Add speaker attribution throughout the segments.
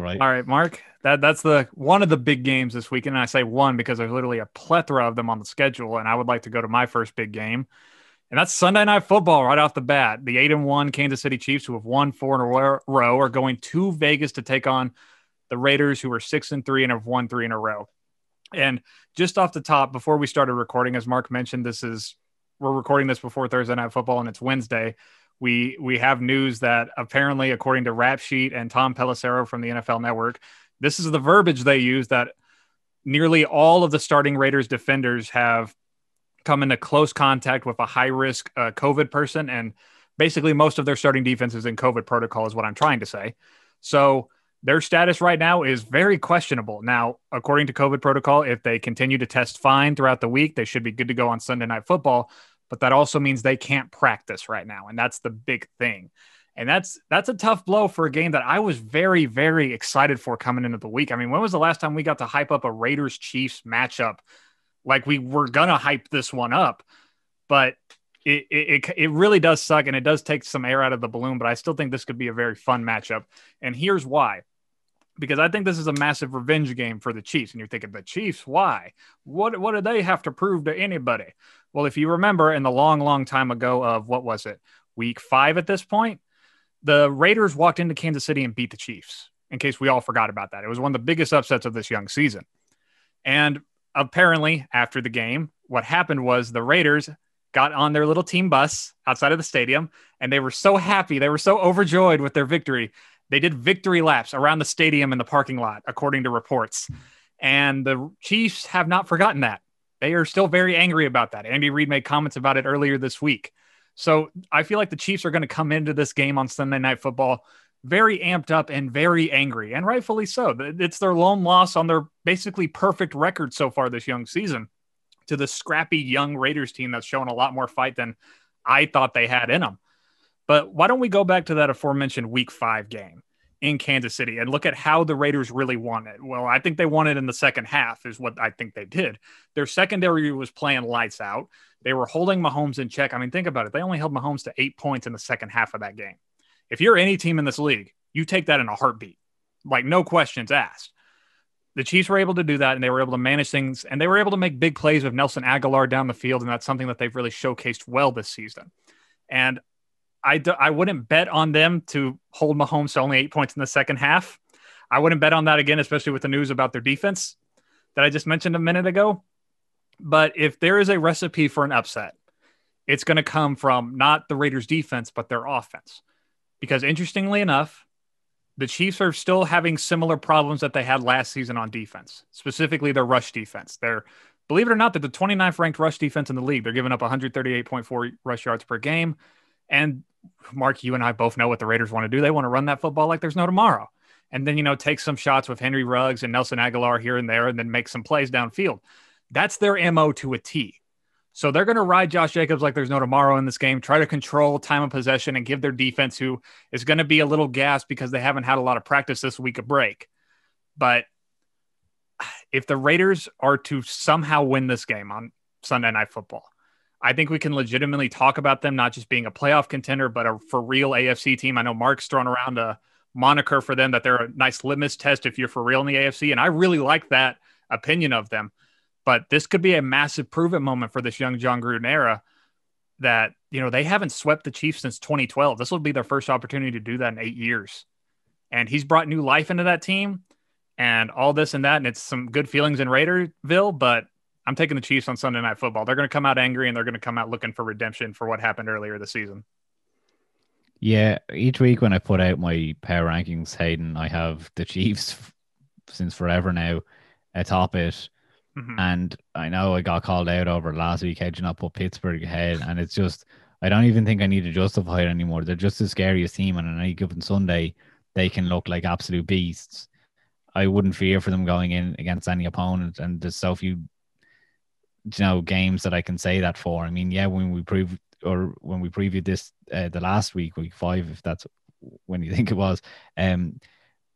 Speaker 1: right.
Speaker 2: All right, Mark. That that's the one of the big games this weekend. And I say one because there's literally a plethora of them on the schedule, and I would like to go to my first big game. And that's Sunday night football right off the bat. The eight and one Kansas City Chiefs, who have won four in a row, are going to Vegas to take on the Raiders, who are six and three and have won three in a row. And just off the top, before we started recording, as Mark mentioned, this is we're recording this before Thursday night football, and it's Wednesday. We we have news that apparently, according to Rap Sheet and Tom Pelissero from the NFL Network, this is the verbiage they use that nearly all of the starting Raiders defenders have come into close contact with a high risk uh, COVID person. And basically, most of their starting defense is in COVID protocol, is what I'm trying to say. So their status right now is very questionable. Now, according to COVID protocol, if they continue to test fine throughout the week, they should be good to go on Sunday Night Football. But that also means they can't practice right now. And that's the big thing. And that's that's a tough blow for a game that I was very, very excited for coming into the week. I mean, when was the last time we got to hype up a Raiders Chiefs matchup like we were gonna hype this one up, but it, it it really does suck and it does take some air out of the balloon. But I still think this could be a very fun matchup, and here's why. Because I think this is a massive revenge game for the Chiefs, and you're thinking the Chiefs, why? What what do they have to prove to anybody? Well, if you remember, in the long, long time ago of what was it, week five at this point, the Raiders walked into Kansas City and beat the Chiefs. In case we all forgot about that, it was one of the biggest upsets of this young season. And apparently, after the game, what happened was the Raiders got on their little team bus outside of the stadium and they were so happy. They were so overjoyed with their victory. They did victory laps around the stadium in the parking lot, according to reports. And the Chiefs have not forgotten that. They are still very angry about that. Andy Reid made comments about it earlier this week. So I feel like the Chiefs are going to come into this game on Sunday Night Football very amped up and very angry, and rightfully so. It's their lone loss on their basically perfect record so far this young season to the scrappy young Raiders team that's showing a lot more fight than I thought they had in them. But why don't we go back to that aforementioned week five game in Kansas City and look at how the Raiders really won it? Well, I think they won it in the second half, is what I think they did. Their secondary was playing lights out. They were holding Mahomes in check. I mean, think about it. They only held Mahomes to eight points in the second half of that game. If you're any team in this league, you take that in a heartbeat, like no questions asked. The Chiefs were able to do that and they were able to manage things and they were able to make big plays with Nelson Agholor down the field. And that's something that they've really showcased well this season. And I, wouldn't bet on them to hold Mahomes to only eight points in the second half. I wouldn't bet on that again, especially with the news about their defense that I just mentioned a minute ago. But if there is a recipe for an upset, it's going to come from not the Raiders defense, but their offense because interestingly enough, the Chiefs are still having similar problems that they had last season on defense, specifically their rush defense. They're, believe it or not, they're the 29th ranked rush defense in the league. They're giving up 138.4 rush yards per game. And Mark, you and I both know what the Raiders want to do. They want to run that football like there's no tomorrow. And then, you know, take some shots with Henry Ruggs and Nelson Agholor here and there, and then make some plays downfield. That's their MO to a T. So they're going to ride Josh Jacobs like there's no tomorrow in this game, try to control time of possession and give their defense, who is going to be a little gassed because they haven't had a lot of practice this week, a break. But if the Raiders are to somehow win this game on Sunday Night Football, I think we can legitimately talk about them not just being a playoff contender, but a for real AFC team. I know Mark's thrown around a moniker for them that they're a nice litmus test if you're for real in the AFC. And I really like that opinion of them. But this could be a massive prove it moment for this young Jon Gruden era that, you know, they haven't swept the Chiefs since 2012. This will be their first opportunity to do that in eight years. And he's brought new life into that team and all this and that. And it's some good feelings in Raiderville, but I'm taking the Chiefs on Sunday Night Football. They're going to come out angry and they're going to come out looking for redemption for what happened earlier this season.
Speaker 1: Yeah, each week when I put out my power rankings, Hayden, I have the Chiefs since forever now atop it. Mm-hmm. And I know I got called out over last week, had you not put Pittsburgh ahead. And it's just, I don't even think I need to justify it anymore. They're just the scariest team. And on any given Sunday, they can look like absolute beasts. I wouldn't fear for them going in against any opponent. And there's so few, you know, games that I can say that for. I mean, yeah, when we prove or when we previewed this uh, the last week, week five, if that's when you think it was, um,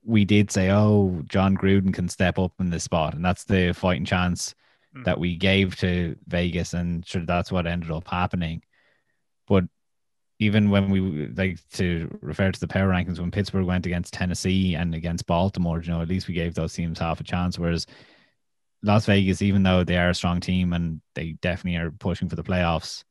Speaker 1: we did say, oh, Jon Gruden can step up in this spot, and that's the fighting chance mm. that we gave to Vegas, and sure, that's what ended up happening. But even when we like to refer to the power rankings, when Pittsburgh went against Tennessee and against Baltimore, you know, at least we gave those teams half a chance. Whereas Las Vegas, even though they are a strong team and they definitely are pushing for the playoffs,